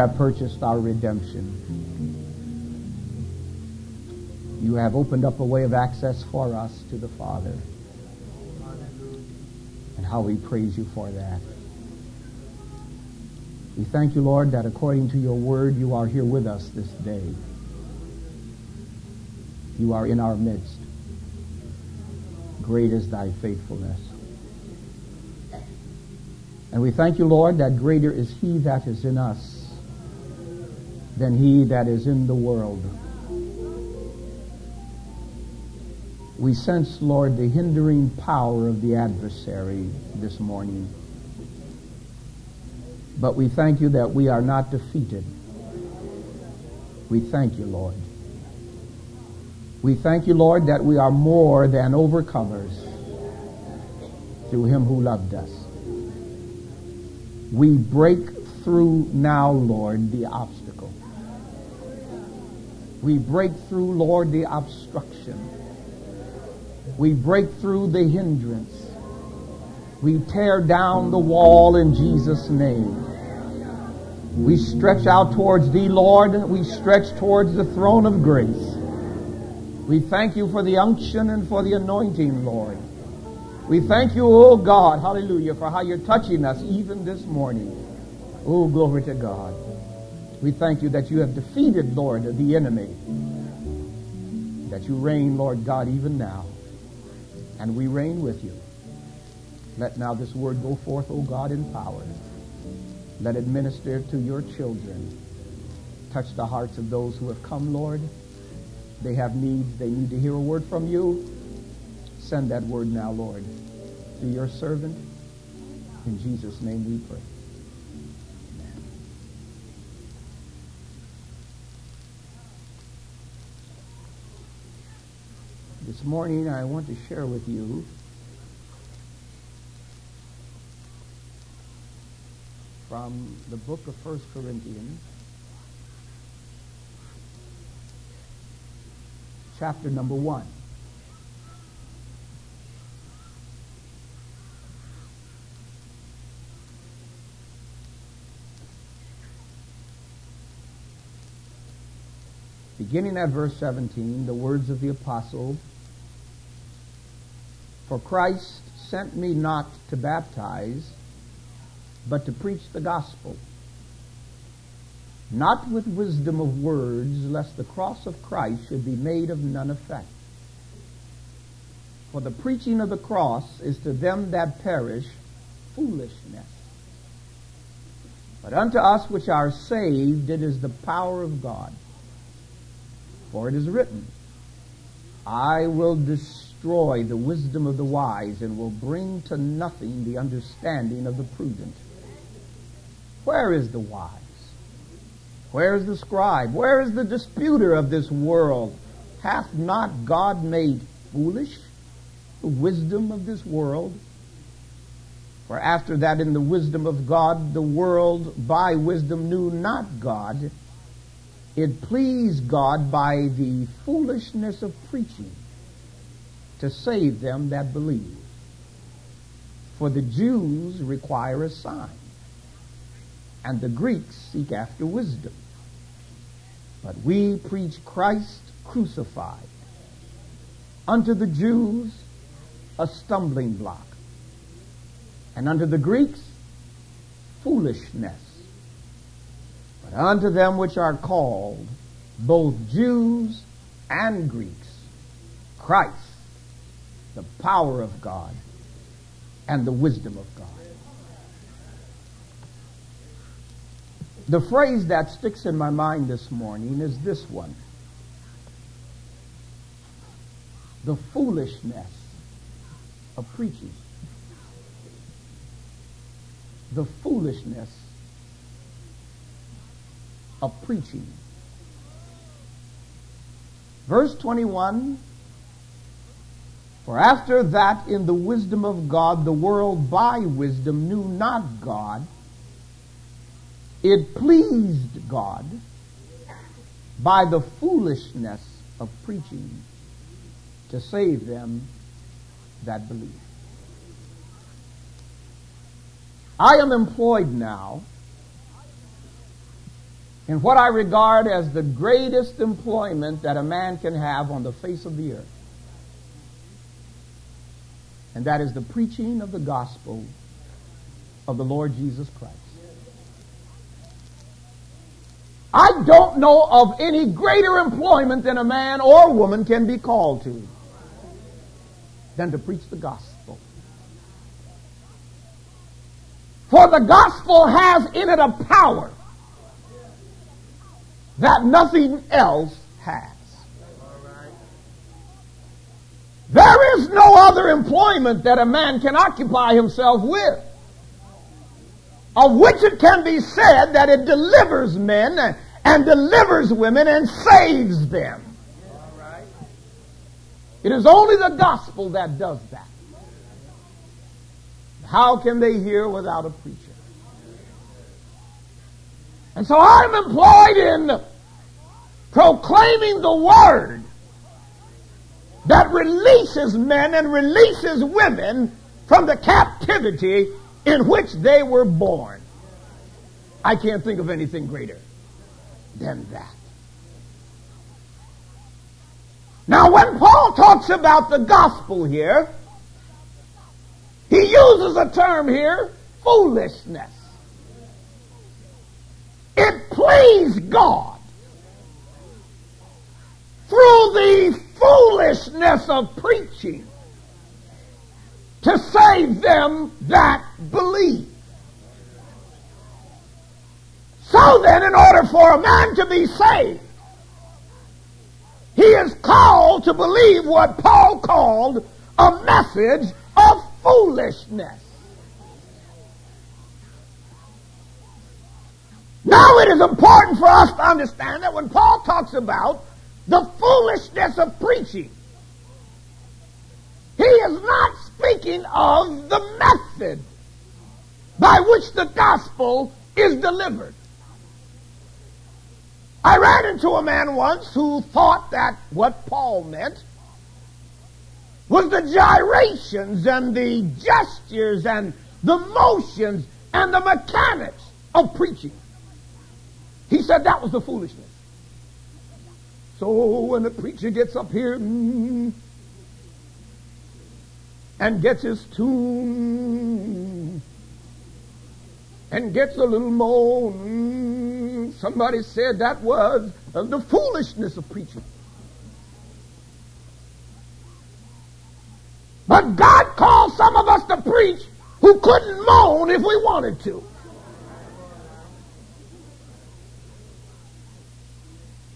Have purchased our redemption. You have opened up a way of access for us to the Father. And how we praise you for that. We thank you, Lord, that according to your word, you are here with us this day. You are in our midst. Great is thy faithfulness. And we thank you, Lord, that greater is he that is in us than he that is in the world. We sense, Lord, the hindering power of the adversary this morning. But we thank you that we are not defeated. We thank you, Lord. We thank you, Lord, that we are more than overcomers through him who loved us. We break through now, Lord, the obstacle we break through, Lord, the obstruction. We break through the hindrance. We tear down the wall in Jesus' name. We stretch out towards Thee, Lord. We stretch towards the throne of grace. We thank you for the unction and for the anointing, Lord. We thank you, oh God, hallelujah, for how you're touching us even this morning. Oh, glory to God. We thank you that you have defeated, Lord, the enemy. That you reign, Lord God, even now. And we reign with you. Let now this word go forth, O God, in power. Let it minister to your children. Touch the hearts of those who have come, Lord. They have needs. They need to hear a word from you. Send that word now, Lord, to your servant. In Jesus' name we pray. This morning I want to share with you from the book of First Corinthians, chapter number 1. Beginning at verse 17, the words of the apostle for Christ sent me not to baptize, but to preach the gospel, not with wisdom of words, lest the cross of Christ should be made of none effect. For the preaching of the cross is to them that perish foolishness. But unto us which are saved, it is the power of God. For it is written, I will destroy the wisdom of the wise and will bring to nothing the understanding of the prudent. Where is the wise? Where is the scribe? Where is the disputer of this world? Hath not God made foolish the wisdom of this world? For after that, in the wisdom of God, the world by wisdom knew not God. It pleased God by the foolishness of preaching to save them that believe. For the Jews require a sign, and the Greeks seek after wisdom. But we preach Christ crucified. Unto the Jews, a stumbling block. And unto the Greeks, foolishness. But unto them which are called, both Jews and Greeks, Christ, the power of God and the wisdom of God. The phrase that sticks in my mind this morning is this one the foolishness of preaching. The foolishness of preaching. Verse 21 For after that, in the wisdom of God, the world by wisdom knew not God it pleased God by the foolishness of preaching to save them that believe. I am employed now in what I regard as the greatest employment that a man can have on the face of the earth. And that is the preaching of the gospel of the Lord Jesus Christ. I don't know of any greater employment than a man or woman can be called to than to preach the gospel. For the gospel has in it a power that nothing else has. There is no other employment that a man can occupy himself with of which it can be said that it delivers men and delivers women and saves them. It is only the gospel that does that. How can they hear without a preacher? And so I'm employed in proclaiming the word that releases men and releases women from the captivity in which they were born. I can't think of anything greater than that. Now, when Paul talks about the gospel here, he uses a term here, foolishness. It pleased God through the foolishness of preaching to save them that believe. So then, in order for a man to be saved, he is called to believe what Paul called a message of foolishness. Now it is important for us to understand that when Paul talks about the foolishness of preaching, he is not speaking of the method by which the gospel is delivered. I ran into a man once who thought that what Paul meant was the gyrations and the gestures and the motions and the mechanics of preaching. He said that was the foolishness. So when the preacher gets up here, mm, and gets his tune and gets a little moan, preaching, somebody said that was the foolishness of preaching. But God called some of us to preach who couldn't moan if we wanted to.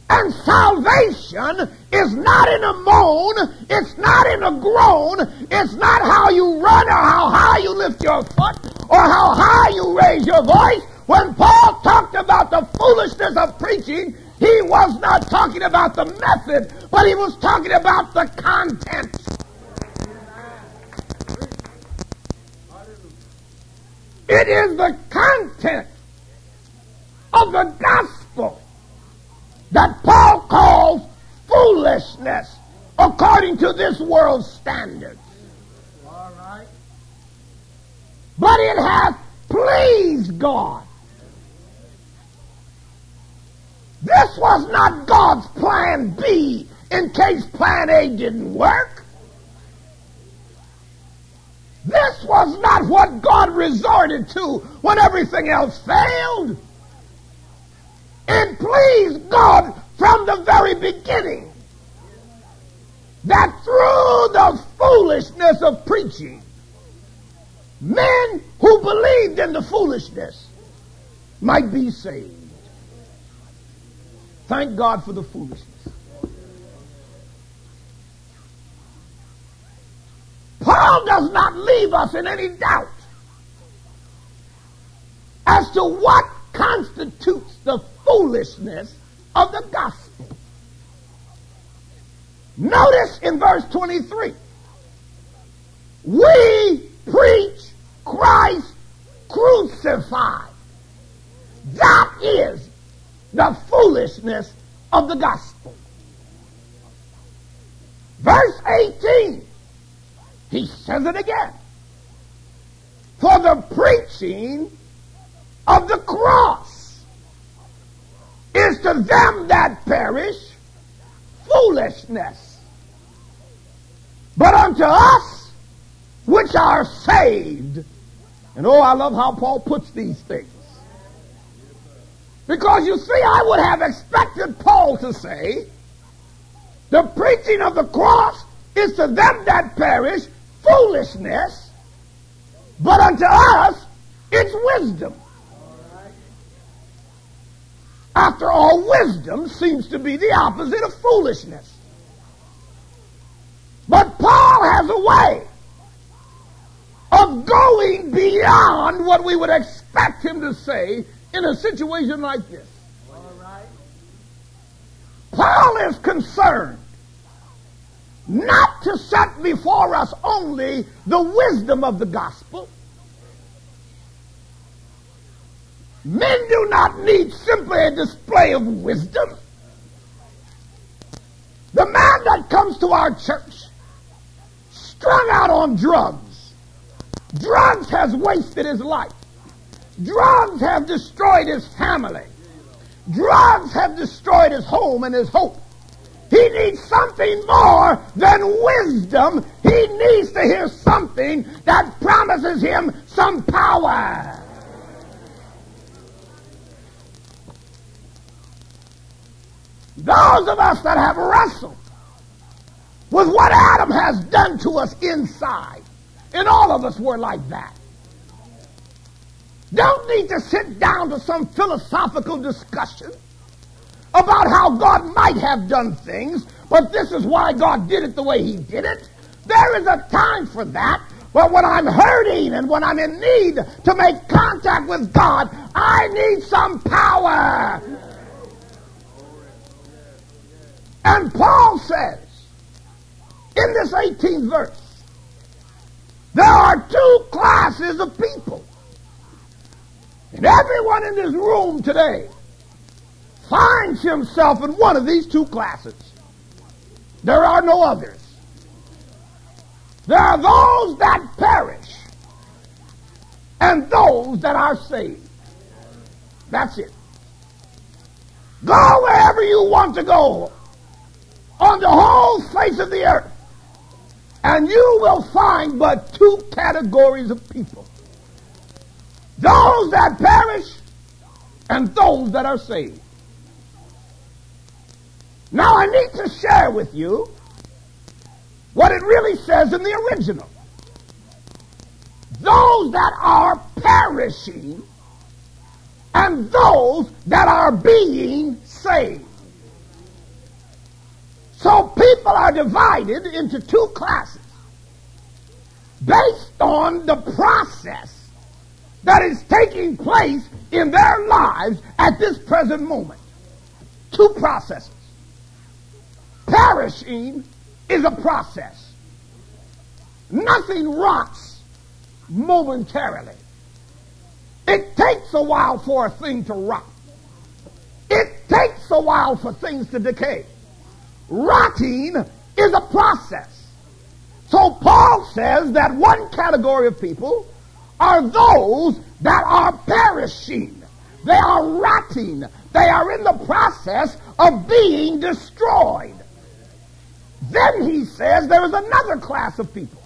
And salvation is not in a moan, it's not in a groan, it's not how you run or how high you lift your foot or how high you raise your voice. When Paul talked about the foolishness of preaching, he was not talking about the method, but he was talking about the content. It is the content of the gospel that Paul calls foolishness according to this world's standards. But it has pleased God. This was not God's plan B in case plan A didn't work. This was not what God resorted to when everything else failed. It pleased God from the very beginning that through the foolishness of preaching, men who believed in the foolishness might be saved. Thank God for the foolishness. Paul does not leave us in any doubt as to what constitutes the foolishness of the gospel. Notice in verse 23 we preach Christ crucified. That is the foolishness of the gospel. Verse 18 he says it again. For the preaching of the cross to them that perish foolishness. But unto us which are saved, and oh, I love how Paul puts these things. Because you see, I would have expected Paul to say, the preaching of the cross is to them that perish foolishness, but unto us it's wisdom. After all, wisdom seems to be the opposite of foolishness. But Paul has a way of going beyond what we would expect him to say in a situation like this. Paul is concerned not to set before us only the wisdom of the gospel. Men do not need simply a display of wisdom. The man that comes to our church strung out on drugs, drugs has wasted his life. Drugs have destroyed his family. Drugs have destroyed his home and his hope. He needs something more than wisdom. He needs to hear something that promises him some power. Those of us that have wrestled with what Adam has done to us inside, and all of us were like that, don't need to sit down to some philosophical discussion about how God might have done things, but this is why God did it the way He did it. There is a time for that. But when I'm hurting and when I'm in need to make contact with God, I need some power. And Paul says in this 18th verse, there are two classes of people. And everyone in this room today finds himself in one of these two classes. There are no others. There are those that perish and those that are saved. That's it. Go wherever you want to go on the whole face of the earth, and you will find but two categories of people those that perish and those that are saved. Now I need to share with you what it really says in the original. Those that are perishing and those that are being saved. So people are divided into two classes based on the process that is taking place in their lives at this present moment. Two processes. Perishing is a process. Nothing rots momentarily. It takes a while for a thing to rot. It takes a while for things to decay. Rotting is a process. So Paul says that one category of people are those that are perishing. They are rotting. They are in the process of being destroyed. Then he says there is another class of people.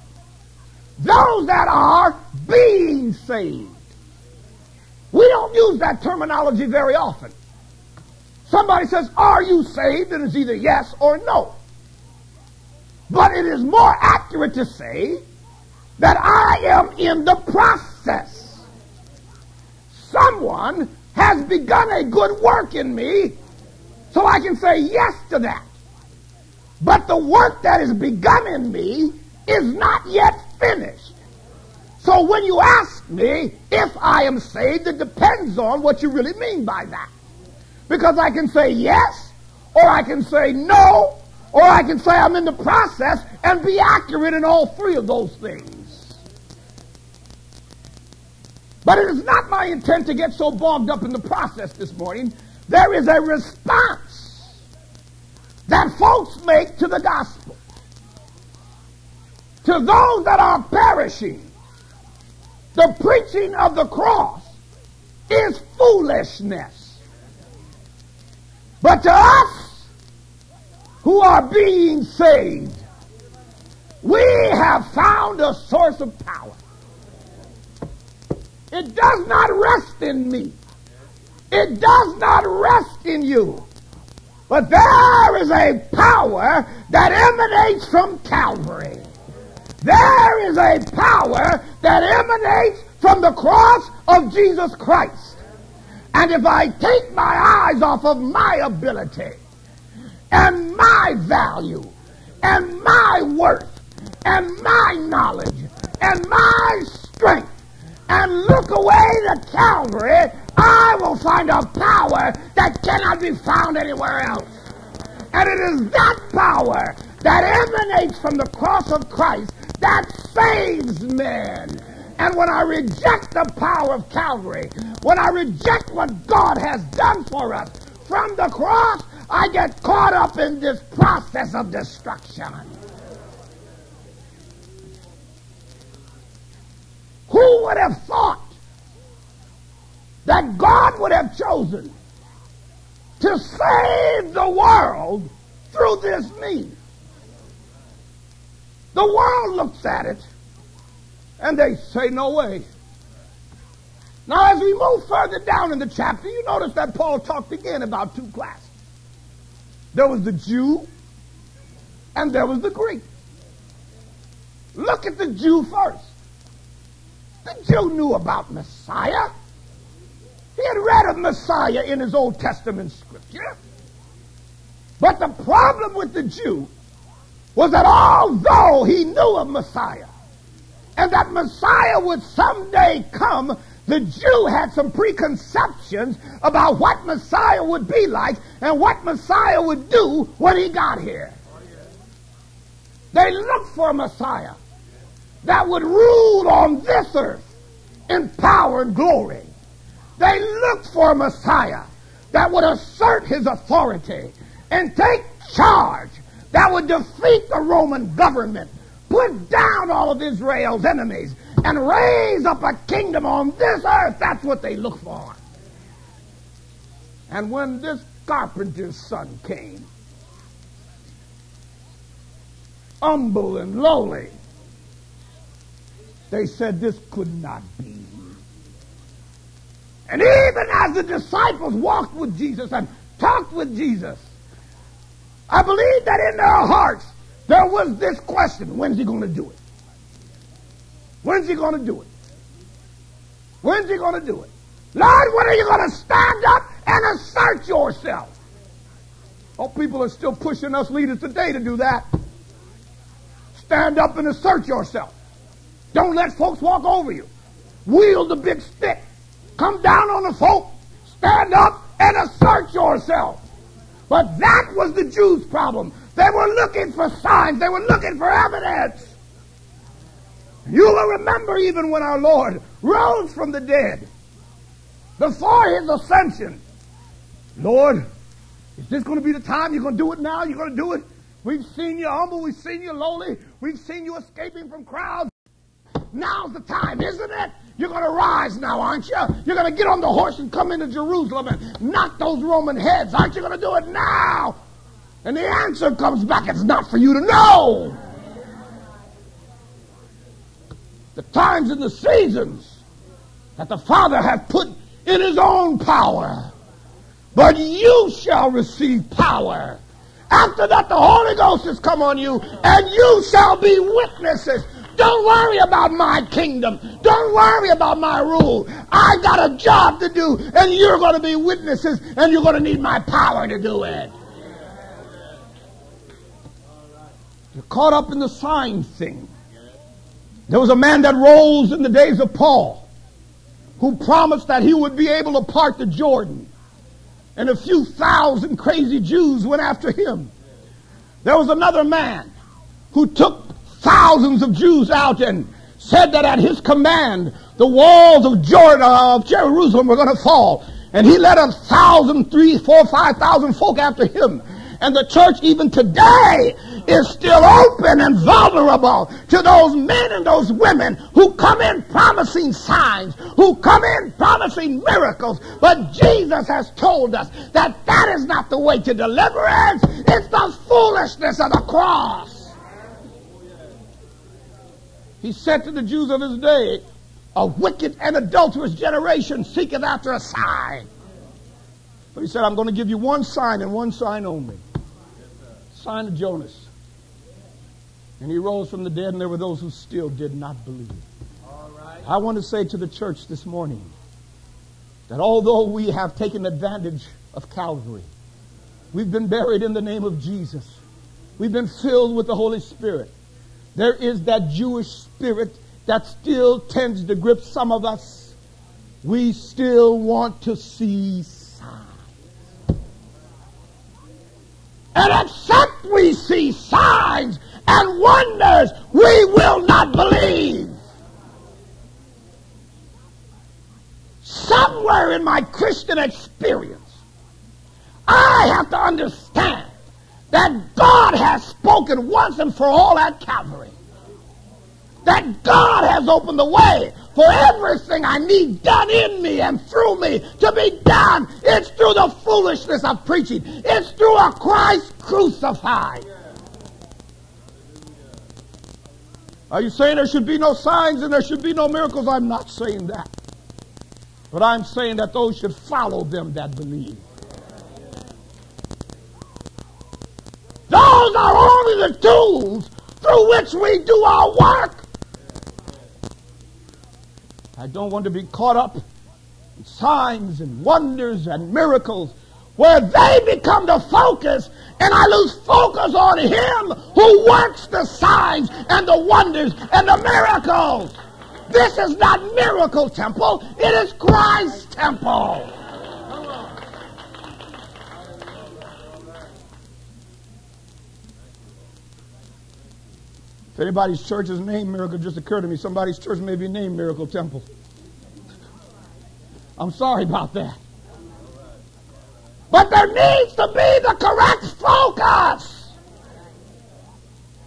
Those that are being saved. We don't use that terminology very often. Somebody says, Are you saved? And it's either yes or no. But it is more accurate to say that I am in the process. Someone has begun a good work in me, so I can say yes to that. But the work that is begun in me is not yet finished. So when you ask me if I am saved, it depends on what you really mean by that. Because I can say yes, or I can say no, or I can say I'm in the process and be accurate in all three of those things. But it is not my intent to get so bogged up in the process this morning. There is a response that folks make to the gospel. To those that are perishing, the preaching of the cross is foolishness. But to us who are being saved, we have found a source of power. It does not rest in me. It does not rest in you. But there is a power that emanates from Calvary. There is a power that emanates from the cross of Jesus Christ. And if I take my eyes off of my ability and my value and my worth and my knowledge and my strength and look away to Calvary, I will find a power that cannot be found anywhere else. And it is that power that emanates from the cross of Christ that saves men. And when I reject the power of Calvary, when I reject what God has done for us from the cross, I get caught up in this process of destruction. Who would have thought that God would have chosen to save the world through this means? The world looks at it and they say, no way. Now, as we move further down in the chapter, you notice that Paul talked again about two classes. There was the Jew and there was the Greek. Look at the Jew first. The Jew knew about Messiah. He had read of Messiah in his Old Testament scripture. But the problem with the Jew was that although he knew of Messiah and that Messiah would someday come, the Jew had some preconceptions about what Messiah would be like and what Messiah would do when he got here. They looked for a Messiah that would rule on this earth in power and glory. They looked for a Messiah that would assert his authority and take charge, that would defeat the Roman government, put down all of Israel's enemies, and raise up a kingdom on this earth. That's what they look for. And when this carpenter's son came, humble and lowly, they said this could not be. And even as the disciples walked with Jesus and talked with Jesus, I believe that in their hearts there was this question when's he going to do it? When's he going to do it? When's he going to do it? Lord, when are you going to stand up and assert yourself? Oh, people are still pushing us leaders today to do that. Stand up and assert yourself. Don't let folks walk over you. Wield the big stick. Come down on the folk. Stand up and assert yourself. But that was the Jews' problem. They were looking for signs. They were looking for evidence. You will remember even when our Lord rose from the dead, before his ascension, Lord, is this going to be the time? You're going to do it now? You're going to do it? We've seen you humble. We've seen you lowly. We've seen you escaping from crowds. Now's the time, isn't it? You're going to rise now, aren't you? You're going to get on the horse and come into Jerusalem and knock those Roman heads. Aren't you going to do it now? And the answer comes back it's not for you to know. The times and the seasons that the Father hath put in his own power. But you shall receive power. After that, the Holy Ghost has come on you, and you shall be witnesses. Don't worry about my kingdom. Don't worry about my rule. I got a job to do, and you're going to be witnesses, and you're going to need my power to do it. You're caught up in the sign thing. There was a man that rose in the days of Paul who promised that he would be able to part the Jordan. And a few thousand crazy Jews went after him. There was another man who took thousands of Jews out and said that at his command, the walls of Jordan, of Jerusalem were going to fall. And he led a thousand, three, four, five thousand folk after him. And the church even today is still open and vulnerable to those men and those women who come in promising signs, who come in promising miracles. But Jesus has told us that that is not the way to deliverance. It's the foolishness of the cross. He said to the Jews of his day, a wicked and adulterous generation seeketh after a sign. But he said, I'm going to give you one sign and one sign only sign of Jonas. And he rose from the dead, and there were those who still did not believe. I want to say to the church this morning that although we have taken advantage of Calvary, we've been buried in the name of Jesus, we've been filled with the Holy Spirit, there is that Jewish spirit that still tends to grip some of us. We still want to see signs. And except we see signs and wonders, we will not believe. Somewhere in my Christian experience, I have to understand that God has spoken once and for all at Calvary. That God has opened the way for everything I need done in me and through me to be done. It's through the foolishness of preaching. It's through a Christ crucified. Are you saying there should be no signs and there should be no miracles? I'm not saying that. But I'm saying that those should follow them that believe. Those are only the tools through which we do our work. I don't want to be caught up in signs and wonders and miracles where they become the focus and I lose focus on Him who works the signs and the wonders and the miracles. This is not miracle temple. It is Christ's temple. If anybody's church is named Miracle, just occurred to me, somebody's church may be named Miracle Temple. I'm sorry about that. But there needs to be the correct focus.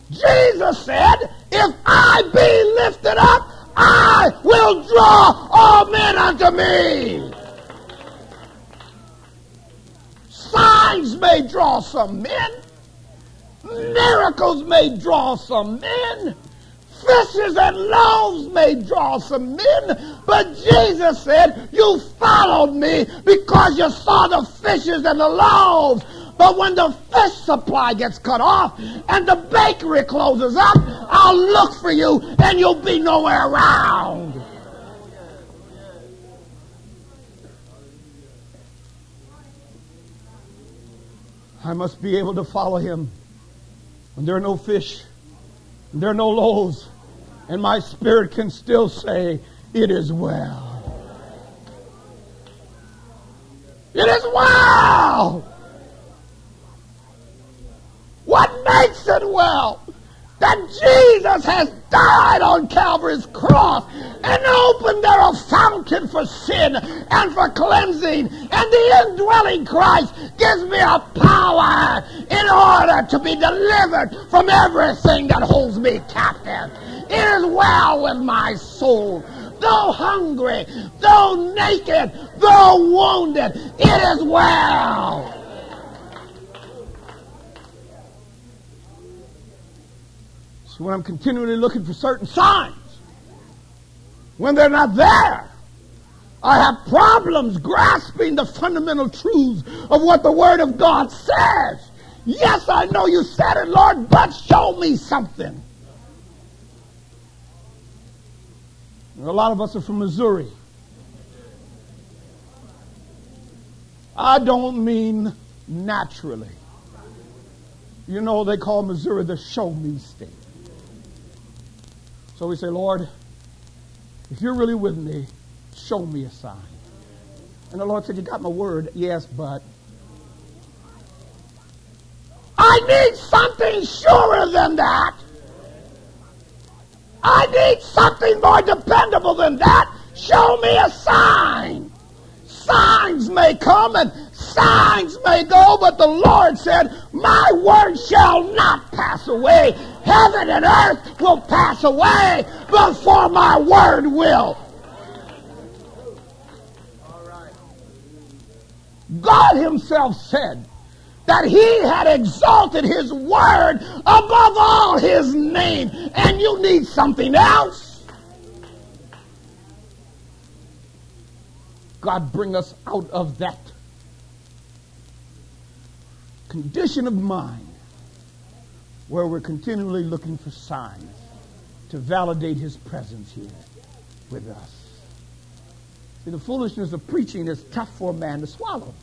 Jesus said, if I be lifted up, I will draw all men unto me. Signs may draw some men. Miracles may draw some men. Fishes and loaves may draw some men. But Jesus said, You followed me because you saw the fishes and the loaves. But when the fish supply gets cut off and the bakery closes up, I'll look for you and you'll be nowhere around. I must be able to follow him when there are no fish, there are no loaves, and my spirit can still say, It is well. It is well. What makes it well? That Jesus has died on Calvary's cross and opened there a fountain for sin and for cleansing. And the indwelling Christ gives me a power in order to be delivered from everything that holds me captive. It is well with my soul. Though hungry, though naked, though wounded, it is well. When I'm continually looking for certain signs, when they're not there, I have problems grasping the fundamental truths of what the Word of God says. Yes, I know you said it, Lord, but show me something. A lot of us are from Missouri. I don't mean naturally. You know, they call Missouri the show me state. So we say, Lord, if you're really with me, show me a sign. And the Lord said, You got my word. Yes, but I need something surer than that. I need something more dependable than that. Show me a sign. Signs may come and signs may go, but the Lord said, My word shall not pass away. Heaven and earth will pass away before my word will. God himself said that he had exalted his word above all his name. And you need something else. God bring us out of that condition of mind where we're continually looking for signs to validate his presence here with us. See, the foolishness of preaching is tough for a man to swallow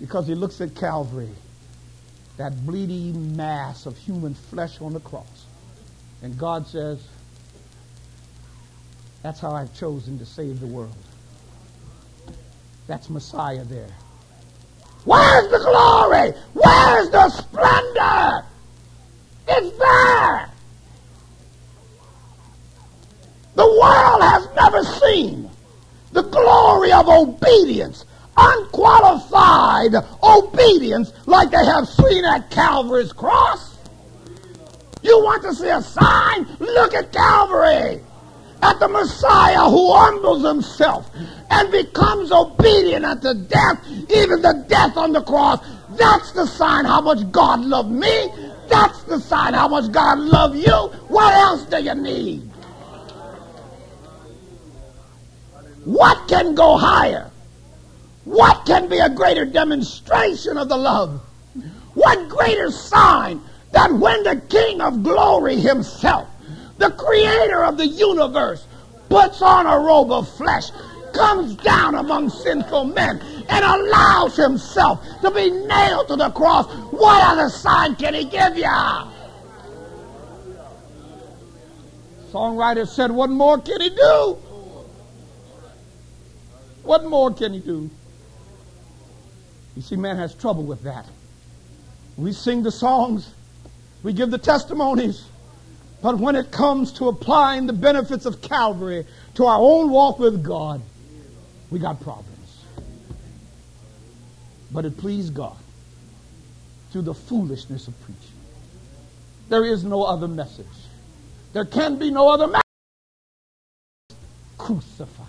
because he looks at Calvary, that bleeding mass of human flesh on the cross, and God says, That's how I've chosen to save the world. That's Messiah there. Where's the glory? Where's the splendor? It's there. The world has never seen the glory of obedience, unqualified obedience like they have seen at Calvary's cross. You want to see a sign? Look at Calvary at the Messiah who humbles himself and becomes obedient unto death, even the death on the cross. That's the sign how much God loved me. That's the sign how much God loved you. What else do you need? What can go higher? What can be a greater demonstration of the love? What greater sign than when the King of glory himself the creator of the universe, puts on a robe of flesh, comes down among sinful men, and allows himself to be nailed to the cross. What other sign can he give you? Songwriter said, What more can he do? What more can he do? You see, man has trouble with that. We sing the songs, we give the testimonies, but when it comes to applying the benefits of Calvary to our own walk with God, we got problems. But it pleased God through the foolishness of preaching. There is no other message. There can be no other message. Crucified.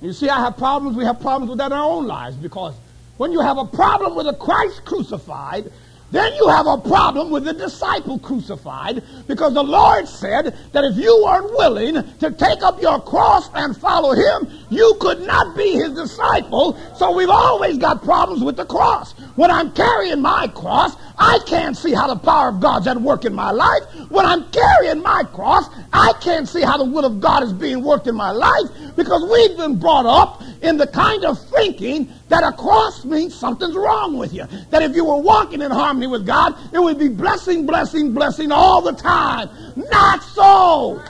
You see, I have problems. We have problems with that in our own lives because when you have a problem with a Christ crucified, then you have a problem with the disciple crucified because the Lord said that if you weren't willing to take up your cross and follow him, you could not be his disciple. So we've always got problems with the cross. When I'm carrying my cross, I can't see how the power of God's at work in my life. When I'm carrying my cross, I can't see how the will of God is being worked in my life because we've been brought up in the kind of thinking that a cross means something's wrong with you. That if you were walking in harmony with God, it would be blessing, blessing, blessing all the time. Not so.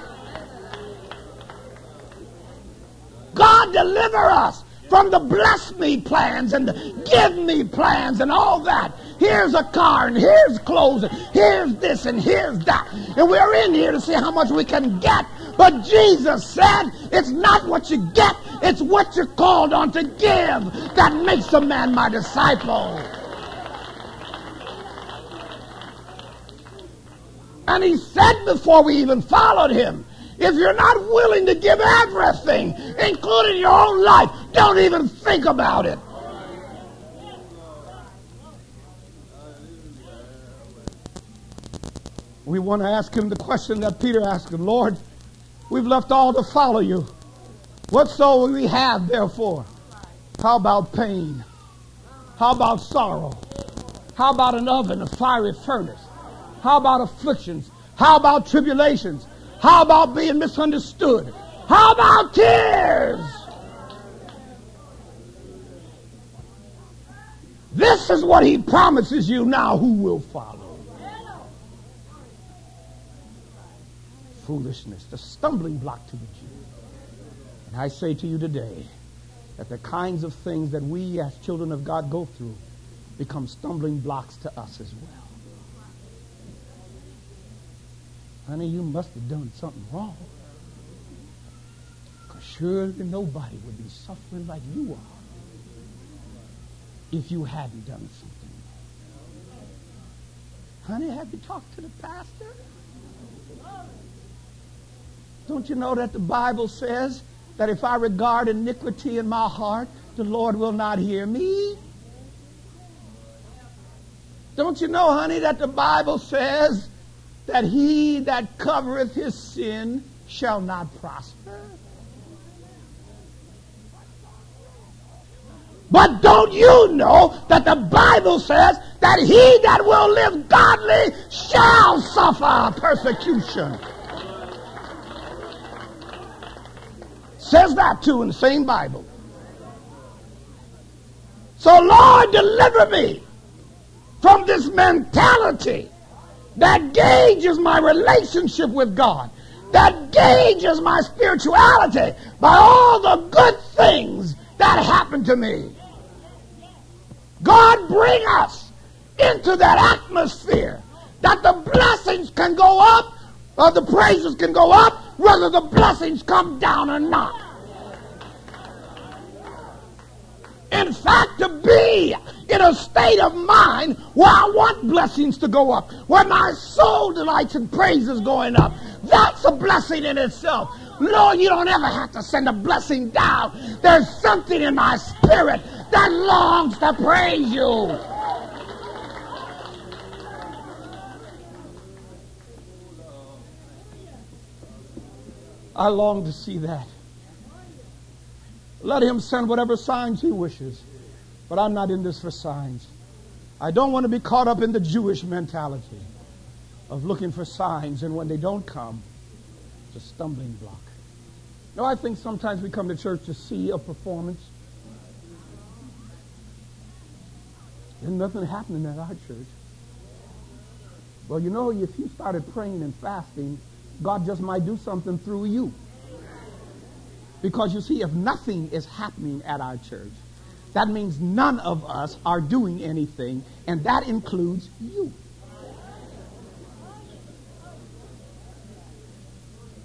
God deliver us from the bless me plans and the give me plans and all that. Here's a car and here's clothes and here's this and here's that. And we're in here to see how much we can get. But Jesus said it's not what you get, it's what you're called on to give that makes a man my disciple. And he said before we even followed him, if you're not willing to give everything, including your own life, don't even think about it. We want to ask him the question that Peter asked him Lord, we've left all to follow you. What soul we have, therefore? How about pain? How about sorrow? How about an oven, a fiery furnace? How about afflictions? How about tribulations? How about being misunderstood? How about tears? This is what he promises you now who will follow. Foolishness, the stumbling block to the Jew. And I say to you today that the kinds of things that we as children of God go through become stumbling blocks to us as well. Honey, you must have done something wrong. Because surely nobody would be suffering like you are if you hadn't done something wrong. Honey, have you talked to the pastor? Don't you know that the Bible says that if I regard iniquity in my heart, the Lord will not hear me? Don't you know, honey, that the Bible says that he that covereth his sin shall not prosper. But don't you know that the Bible says that he that will live godly shall suffer persecution? Says that too in the same Bible. So, Lord, deliver me from this mentality that gauges my relationship with God, that gauges my spirituality by all the good things that happen to me. God bring us into that atmosphere that the blessings can go up the praises can go up whether the blessings come down or not. In fact, to be in a state of mind where I want blessings to go up, where my soul delights in praises going up. That's a blessing in itself. Lord, you don't ever have to send a blessing down. There's something in my spirit that longs to praise you. I long to see that. Let him send whatever signs he wishes. But I'm not in this for signs. I don't want to be caught up in the Jewish mentality of looking for signs, and when they don't come, it's a stumbling block. No, I think sometimes we come to church to see a performance. There's nothing happening at our church. Well, you know, if you started praying and fasting, God just might do something through you. Because you see, if nothing is happening at our church, that means none of us are doing anything, and that includes you.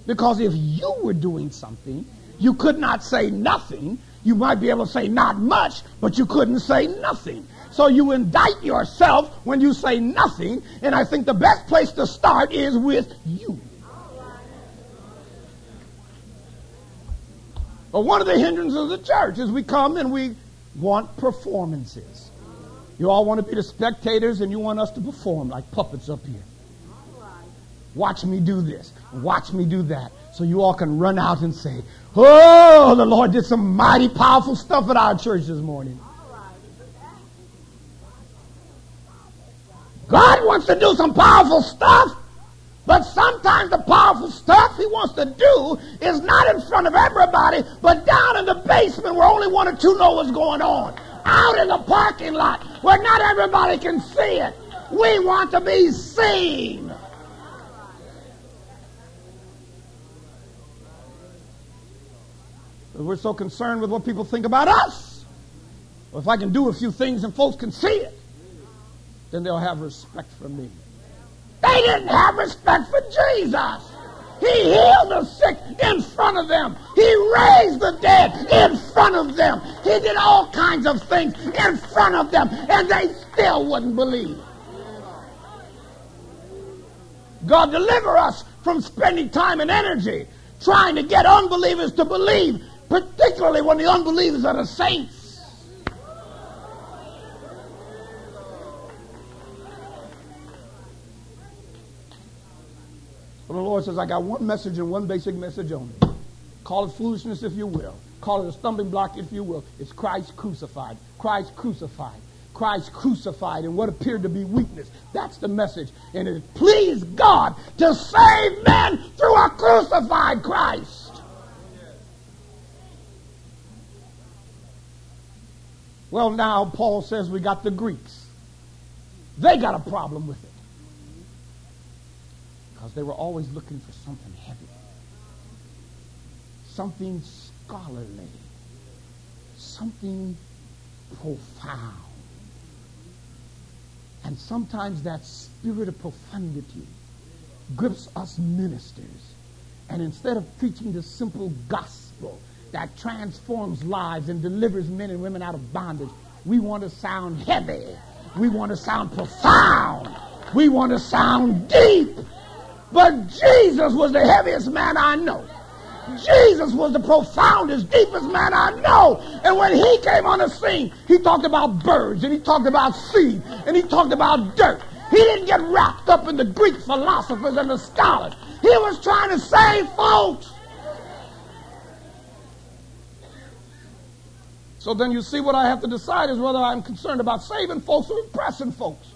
Because if you were doing something, you could not say nothing. You might be able to say not much, but you couldn't say nothing. So you indict yourself when you say nothing, and I think the best place to start is with you. But one of the hindrances of the church is we come and we want performances. You all want to be the spectators and you want us to perform like puppets up here. Watch me do this. Watch me do that. So you all can run out and say, Oh, the Lord did some mighty powerful stuff at our church this morning. God wants to do some powerful stuff, but sometimes the powerful stuff he wants to do is not in front of everybody, but down in the basement where only one or two know what's going on. Out in the parking lot where not everybody can see it. We want to be seen. We're so concerned with what people think about us. Well, if I can do a few things and folks can see it, then they'll have respect for me. They didn't have respect for Jesus. He healed the sick in front of them. He raised the dead in front of them. He did all kinds of things in front of them, and they still wouldn't believe. God deliver us from spending time and energy trying to get unbelievers to believe, particularly when the unbelievers are the saints. But the Lord says, I got one message and one basic message only. Call it foolishness if you will. Call it a stumbling block if you will. It's Christ crucified. Christ crucified. Christ crucified in what appeared to be weakness. That's the message. And it pleased God to save men through a crucified Christ. Well, now Paul says we got the Greeks. They got a problem with it because they were always looking for something heavy, something scholarly, something profound. And sometimes that spirit of profundity grips us ministers. And instead of preaching the simple gospel that transforms lives and delivers men and women out of bondage, we want to sound heavy. We want to sound profound. We want to sound deep. But Jesus was the heaviest man I know. Jesus was the profoundest, deepest man I know. And when he came on the scene, he talked about birds and he talked about seed and he talked about dirt. He didn't get wrapped up in the Greek philosophers and the scholars. He was trying to save folks. So then you see what I have to decide is whether I'm concerned about saving folks or impressing folks.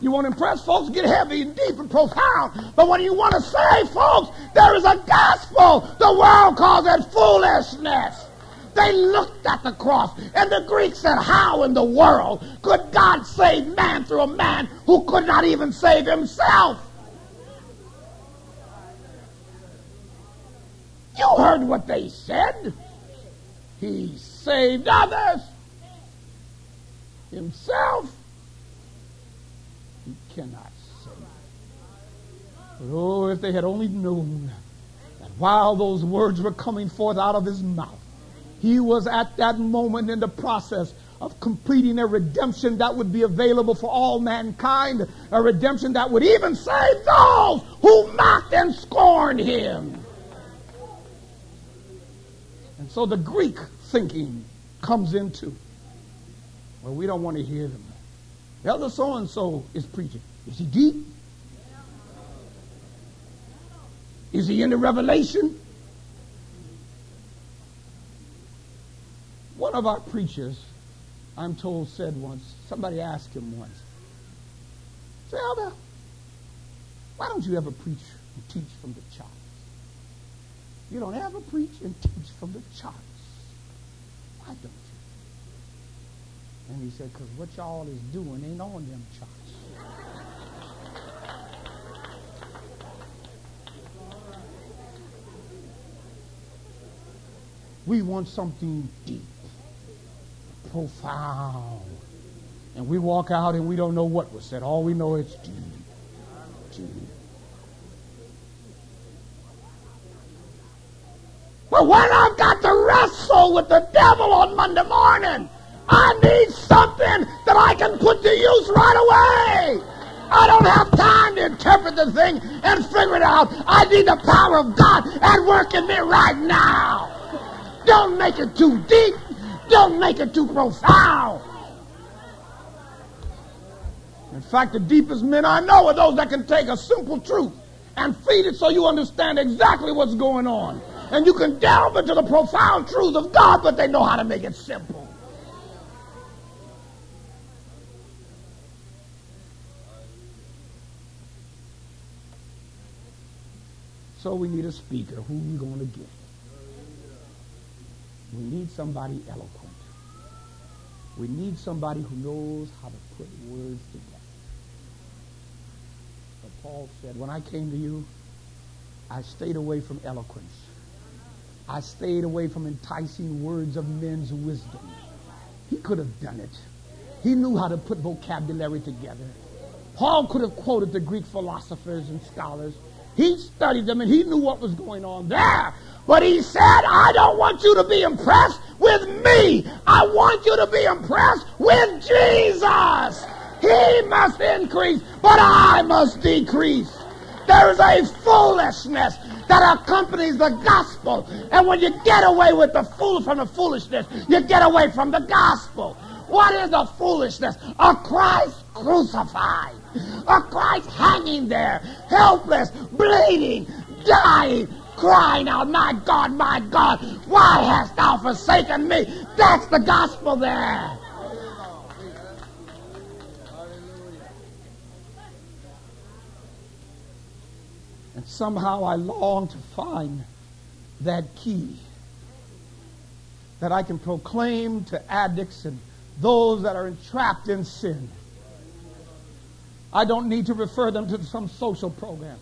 You want to impress folks, get heavy and deep and profound. But when you want to save folks, there is a gospel. The world calls it foolishness. They looked at the cross, and the Greeks said, How in the world could God save man through a man who could not even save himself? You heard what they said. He saved others. Himself cannot say. But oh, if they had only known that while those words were coming forth out of his mouth, he was at that moment in the process of completing a redemption that would be available for all mankind, a redemption that would even save those who mocked and scorned him. And so the Greek thinking comes into, well, we don't want to hear them. Elder so and so is preaching. Is he deep? Is he in the revelation? One of our preachers, I'm told, said once, somebody asked him once, say, Elder, why don't you ever preach and teach from the charts? You don't ever preach and teach from the charts. Why don't? And he said, because what y'all is doing ain't on them charts. We want something deep, profound. And we walk out and we don't know what was said. All we know is deep, deep. But when I've got to wrestle with the devil on Monday morning, I need something that I can put to use right away. I don't have time to interpret the thing and figure it out. I need the power of God at work in me right now. Don't make it too deep. Don't make it too profound. In fact, the deepest men I know are those that can take a simple truth and feed it so you understand exactly what's going on. And you can delve into the profound truths of God, but they know how to make it simple. So we need a speaker. Who we going to get? We need somebody eloquent. We need somebody who knows how to put words together. But Paul said, when I came to you, I stayed away from eloquence. I stayed away from enticing words of men's wisdom. He could have done it. He knew how to put vocabulary together. Paul could have quoted the Greek philosophers and scholars. He studied them and he knew what was going on there. But he said, I don't want you to be impressed with me. I want you to be impressed with Jesus. He must increase, but I must decrease. There is a foolishness that accompanies the gospel. And when you get away with the fool from the foolishness, you get away from the gospel. What is the foolishness? A Christ crucified. A Christ hanging there, helpless, bleeding, dying, crying out, My God, my God, why hast thou forsaken me? That's the gospel there. And somehow I long to find that key that I can proclaim to addicts and those that are entrapped in sin. I don't need to refer them to some social program.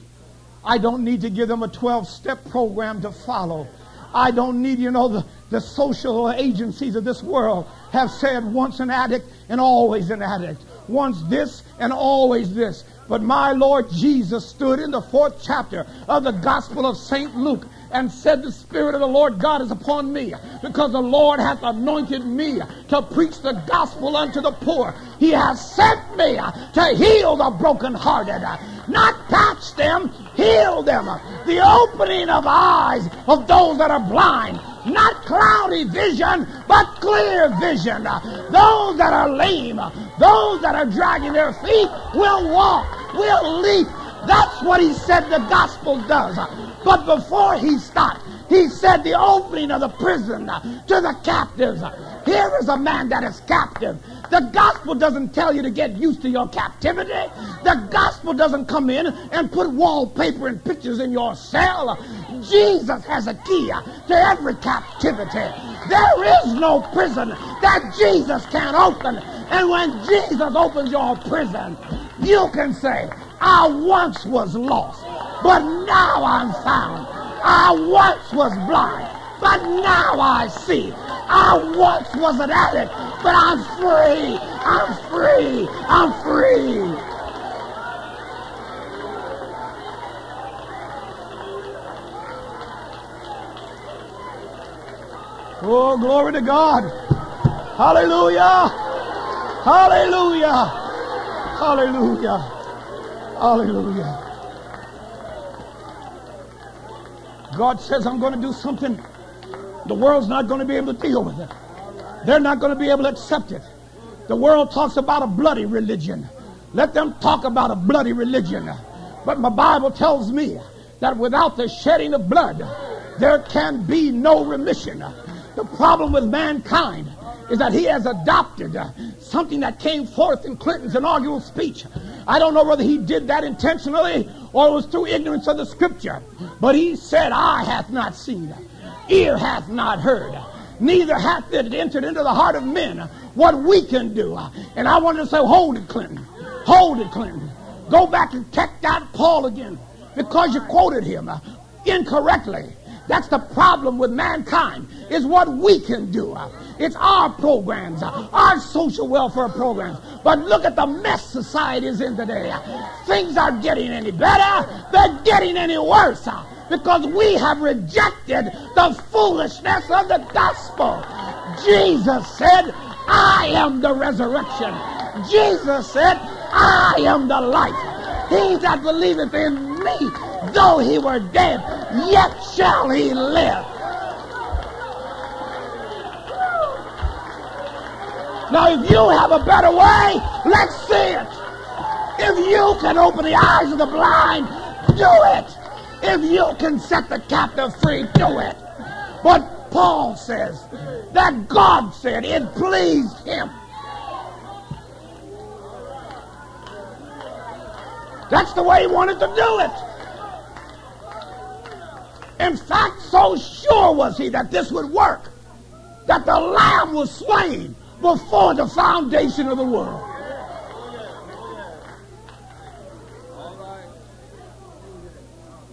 I don't need to give them a 12 step program to follow. I don't need, you know, the, the social agencies of this world have said once an addict and always an addict. Once this and always this. But my Lord Jesus stood in the fourth chapter of the Gospel of St. Luke and said, The Spirit of the Lord God is upon me, because the Lord hath anointed me to preach the gospel unto the poor. He has sent me to heal the brokenhearted, not patch them, heal them. The opening of eyes of those that are blind. Not cloudy vision, but clear vision. Those that are lame, those that are dragging their feet will walk, will leap. That's what he said the gospel does. But before he stopped, he said the opening of the prison to the captives. Here is a man that is captive. The gospel doesn't tell you to get used to your captivity. The gospel doesn't come in and put wallpaper and pictures in your cell. Jesus has a key to every captivity. There is no prison that Jesus can't open. And when Jesus opens your prison, you can say, I once was lost but now I'm found. I once was blind, but now I see. I once was an addict, but I'm free. I'm free. I'm free. Oh, glory to God. Hallelujah. Hallelujah. Hallelujah. Hallelujah. God says, I'm going to do something. The world's not going to be able to deal with it. They're not going to be able to accept it. The world talks about a bloody religion. Let them talk about a bloody religion. But my Bible tells me that without the shedding of blood, there can be no remission. The problem with mankind is that he has adopted uh, something that came forth in Clinton's inaugural speech. I don't know whether he did that intentionally or it was through ignorance of the scripture. But he said, Eye hath not seen, ear hath not heard, neither hath it entered into the heart of men what we can do. And I wanted to say, Hold it, Clinton. Hold it, Clinton. Go back and check that Paul again because you quoted him incorrectly. That's the problem with mankind, is what we can do. It's our programs, our social welfare programs. But look at the mess society is in today. Things aren't getting any better, they're getting any worse because we have rejected the foolishness of the gospel. Jesus said, I am the resurrection. Jesus said, I am the life. He that believeth in me, though he were dead, yet shall he live. Now, if you have a better way, let's see it. If you can open the eyes of the blind, do it. If you can set the captive free, do it. But Paul says that God said it pleased him. That's the way he wanted to do it. In fact, so sure was he that this would work that the Lamb was slain before the foundation of the world.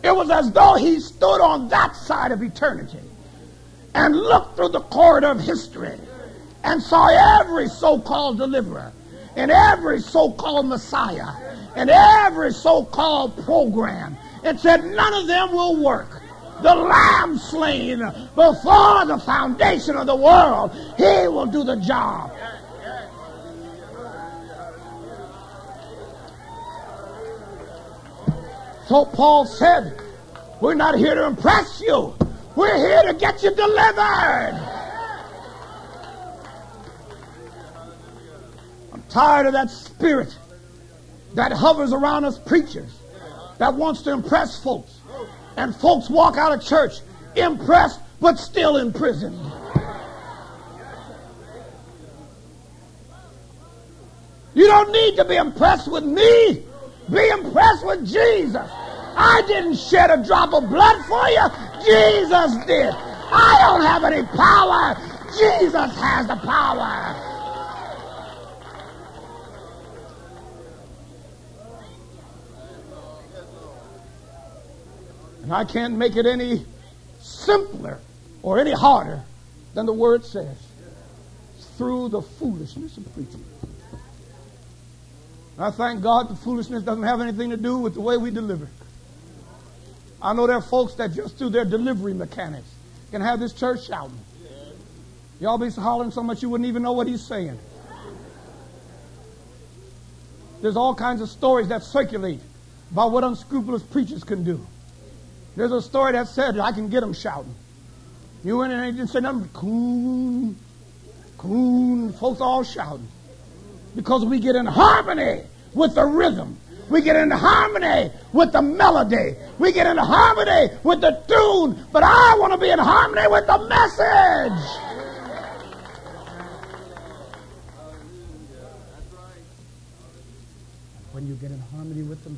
It was as though he stood on that side of eternity and looked through the corridor of history and saw every so-called deliverer and every so-called Messiah and every so-called program and said none of them will work the lamb slain before the foundation of the world, he will do the job. So Paul said, We're not here to impress you, we're here to get you delivered. I'm tired of that spirit that hovers around us preachers that wants to impress folks. And folks walk out of church impressed but still imprisoned. You don't need to be impressed with me. Be impressed with Jesus. I didn't shed a drop of blood for you. Jesus did. I don't have any power. Jesus has the power. I can't make it any simpler or any harder than the word says. Through the foolishness of preaching. I thank God the foolishness doesn't have anything to do with the way we deliver. I know there are folks that just through their delivery mechanics can have this church shouting. Y'all be hollering so much you wouldn't even know what he's saying. There's all kinds of stories that circulate about what unscrupulous preachers can do. There's a story that said I can get them shouting. You went in and didn't say nothing. Coon, coon. Folks all shouting. Because we get in harmony with the rhythm. We get into harmony with the melody. We get into harmony with the tune. But I want to be in harmony with the message. When you get in harmony with the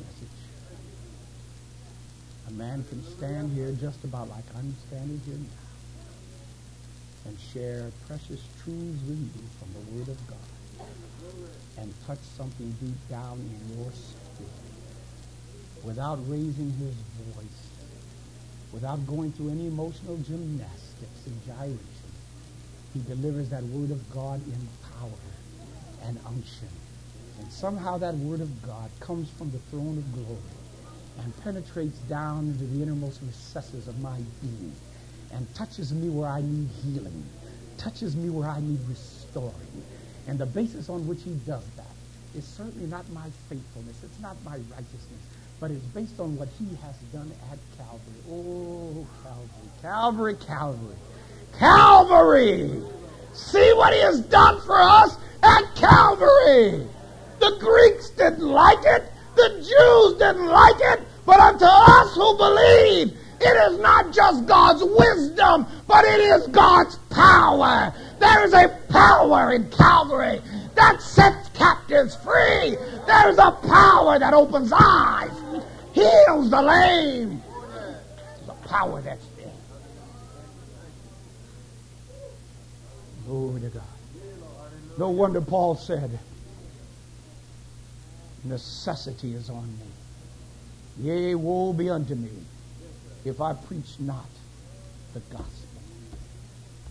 man can stand here just about like I'm standing here now and share precious truths with you from the Word of God and touch something deep down in your spirit without raising his voice, without going through any emotional gymnastics and gyration. He delivers that Word of God in power and unction. And somehow that Word of God comes from the throne of glory and penetrates down into the innermost recesses of my being and touches me where I need healing, touches me where I need restoring. And the basis on which he does that is certainly not my faithfulness, it's not my righteousness, but it's based on what he has done at Calvary. Oh, Calvary, Calvary, Calvary. Calvary! See what he has done for us at Calvary! The Greeks didn't like it. The Jews didn't like it, but unto us who believe, it is not just God's wisdom, but it is God's power. There is a power in Calvary that sets captives free. There is a power that opens eyes, heals the lame. There's a power that's there. Glory to God. No wonder Paul said, necessity is on me. Yea, woe be unto me if I preach not the gospel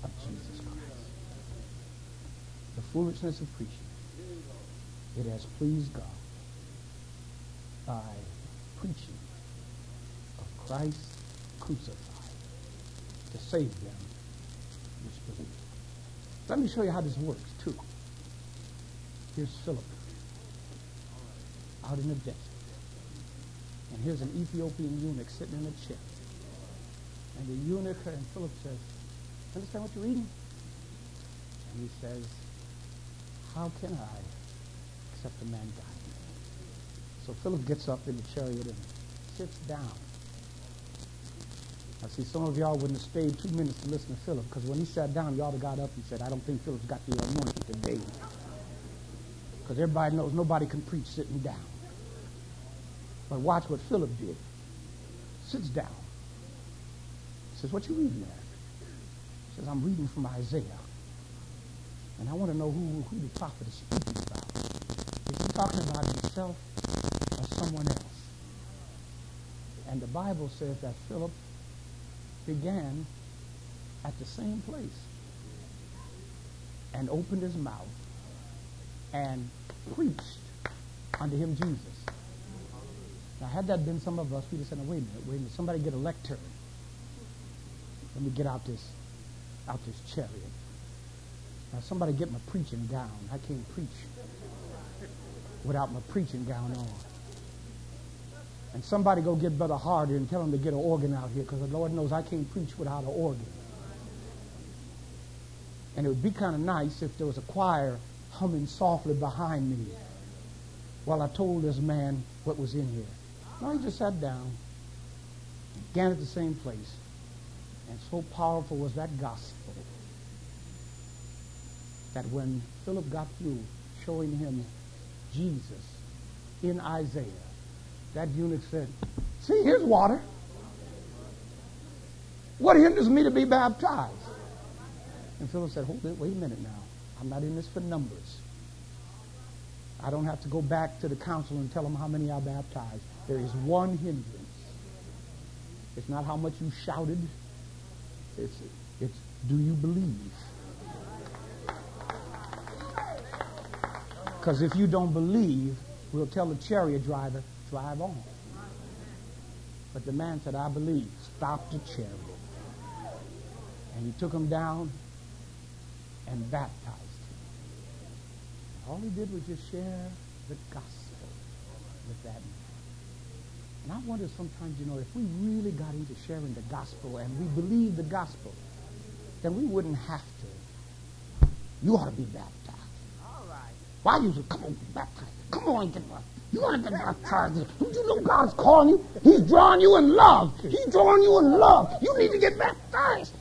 of Jesus Christ. The foolishness of preaching. It has pleased God by preaching of Christ crucified to save them which believe. Let me show you how this works, too. Here's Philip out in the desert. And here's an Ethiopian eunuch sitting in a chair. And the eunuch and Philip says, understand what you're reading? And he says, how can I except a man die? So Philip gets up in the chariot and sits down. I see some of y'all wouldn't have stayed two minutes to listen to Philip because when he sat down, y'all got up and said, I don't think Philip's got the anointing today. Because everybody knows nobody can preach sitting down. But watch what Philip did. Sits down. Says, what you reading there? Says, I'm reading from Isaiah. And I want to know who, who the prophet is speaking about. Is he talking about himself or someone else? And the Bible says that Philip began at the same place and opened his mouth and preached unto him Jesus. Now, had that been some of us, we'd have said, no, wait a minute, wait a minute, somebody get a lectern. Let me get out this, out this chariot. Now, somebody get my preaching gown. I can't preach without my preaching gown on. And somebody go get Brother Hardy and tell him to get an organ out here because the Lord knows I can't preach without an organ. And it would be kind of nice if there was a choir humming softly behind me while I told this man what was in here. No, he just sat down, began at the same place. And so powerful was that gospel that when Philip got through showing him Jesus in Isaiah, that eunuch said, See, here's water. What hinders me to be baptized? And Philip said, Hold it, wait a minute now. I'm not in this for numbers. I don't have to go back to the council and tell them how many I baptized. There is one hindrance. It's not how much you shouted. It's, it's do you believe? Because if you don't believe, we'll tell the chariot driver, drive on. But the man said, I believe. Stop the chariot. And he took him down and baptized him. And All he did was just share the gospel with that man. And I wonder sometimes, you know, if we really got into sharing the gospel and we believe the gospel, then we wouldn't have to. You ought to be baptized. All right. Why you say, come on, baptized. Come on, get baptized. You ought to get baptized. Don't you know God's calling you? He's drawing you in love. He's drawing you in love. You need to get baptized.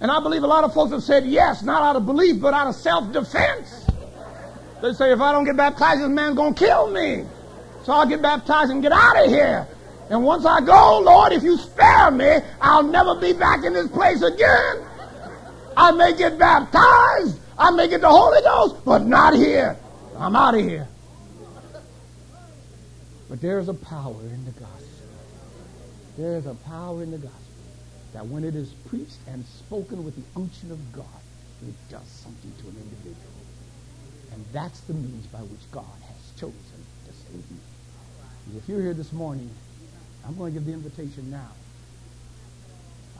And I believe a lot of folks have said yes, not out of belief, but out of self-defense. They say, if I don't get baptized, this man's going to kill me. So I'll get baptized and get out of here. And once I go, Lord, if you spare me, I'll never be back in this place again. I may get baptized, I may get the Holy Ghost, but not here. I'm out of here. But there's a power in the gospel. There's a power in the gospel that when it is preached and spoken with the unction of God, it does something to an individual. And that's the means by which God has chosen to save you. If you're here this morning, I'm going to give the invitation now.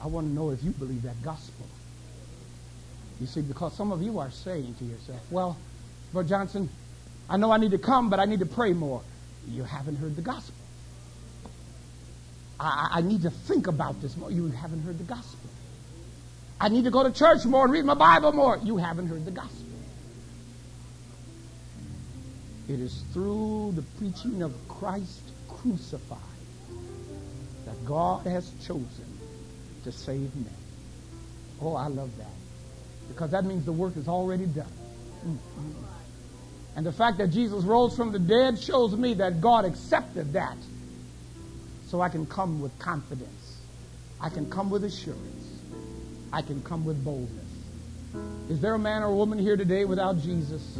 I want to know if you believe that gospel. You see, because some of you are saying to yourself, well, Brother Johnson, I know I need to come, but I need to pray more. You haven't heard the gospel. I, I need to think about this more. You haven't heard the gospel. I need to go to church more and read my Bible more. You haven't heard the gospel. It is through the preaching of Christ crucified that God has chosen to save men. Oh, I love that. Because that means the work is already done. Mm-hmm. And the fact that Jesus rose from the dead shows me that God accepted that so I can come with confidence. I can come with assurance. I can come with boldness. Is there a man or woman here today without Jesus?